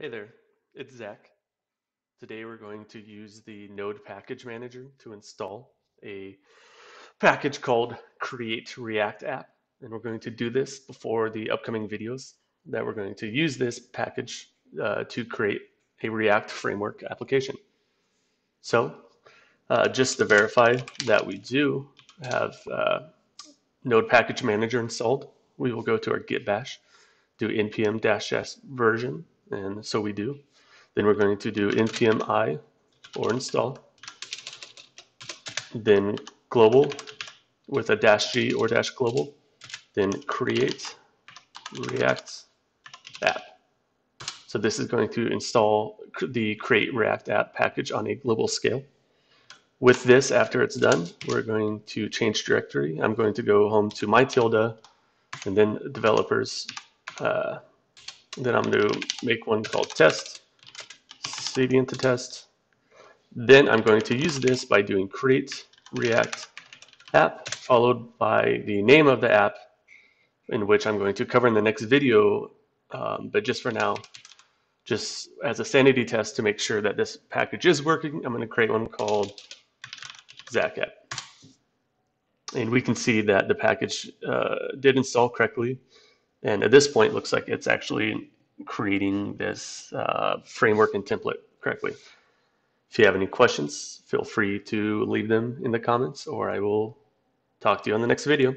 Hey there, it's Zach. Today we're going to use the Node Package Manager to install a package called Create React App. And we're going to do this before the upcoming videos that we're going to use this package uh, to create a React framework application. So uh, just to verify that we do have uh, Node Package Manager installed, we will go to our git bash, do npm-s version and so we do. Then we're going to do npm i or install. Then global with a dash g or dash global. Then create React app. So this is going to install the create React app package on a global scale. With this, after it's done, we're going to change directory. I'm going to go home to my tilde and then developers uh, then I'm going to make one called test, save into test. Then I'm going to use this by doing create React app, followed by the name of the app, in which I'm going to cover in the next video. Um, but just for now, just as a sanity test to make sure that this package is working, I'm going to create one called Zach app. And we can see that the package uh, did install correctly. And at this point, looks like it's actually creating this uh, framework and template correctly. If you have any questions, feel free to leave them in the comments or I will talk to you on the next video.